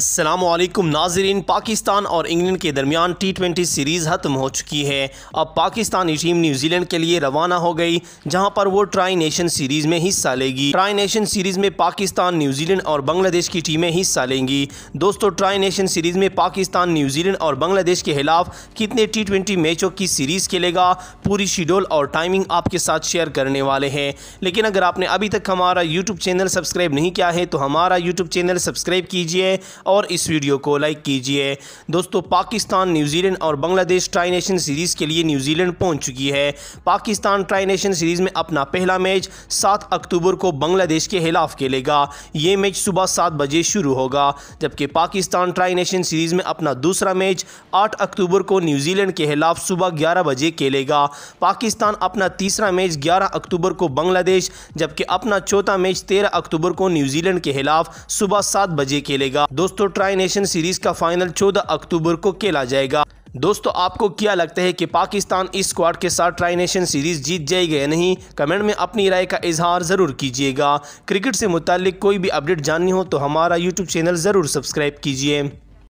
असलम नाजरीन, पाकिस्तान और इंग्लैंड के दरमियान टी ट्वेंटी सीरीज़ ख़त्म हो चुकी है। अब पाकिस्तानी टीम न्यूजीलैंड के लिए रवाना हो गई, जहाँ पर वो ट्राई नेशन सीरीज़ में हिस्सा लेगी। ट्राई नेशन सीरीज़ में पाकिस्तान न्यूजीलैंड और बांग्लादेश की टीमें हिस्सा लेंगी। दोस्तों ट्राई नेशन सीरीज़ में पाकिस्तान न्यूजीलैंड और बांग्लादेश के खिलाफ कितने टी ट्वेंटी मैचों की सीरीज़ खेलेगा, पूरी शेड्यूल और टाइमिंग आपके साथ शेयर करने वाले हैं। लेकिन अगर आपने अभी तक हमारा यूट्यूब चैनल सब्सक्राइब नहीं किया है तो हमारा यूट्यूब चैनल सब्सक्राइब कीजिए और इस वीडियो को लाइक कीजिए। दोस्तों, पाकिस्तान न्यूजीलैंड और बांग्लादेश ट्राई नेशन सीरीज़ के लिए न्यूजीलैंड पहुँच चुकी है। पाकिस्तान ट्राई नेशन सीरीज़ में अपना पहला मैच सात अक्टूबर को बांग्लादेश के खिलाफ खेलेगा। ये मैच सुबह सात बजे शुरू होगा, जबकि पाकिस्तान ट्राई नेशन सीरीज़ में अपना दूसरा मैच आठ अक्टूबर को न्यूजीलैंड के खिलाफ सुबह ग्यारह बजे खेलेगा। पाकिस्तान अपना तीसरा मैच ग्यारह अक्टूबर को बांग्लादेश, जबकि अपना चौथा मैच तेरह अक्टूबर को न्यूजीलैंड के खिलाफ सुबह सात बजे खेलेगा। दोस्तों ट्राई नेशन सीरीज़ का फाइनल 14 अक्टूबर को खेला जाएगा। दोस्तों, आपको क्या लगता है कि पाकिस्तान इस स्क्वाड के साथ ट्राई नेशन सीरीज़ जीत जाएगी या नहीं? कमेंट में अपनी राय का इजहार ज़रूर कीजिएगा। क्रिकेट से मुतालिक कोई भी अपडेट जाननी हो तो हमारा यूट्यूब चैनल ज़रूर सब्सक्राइब कीजिए।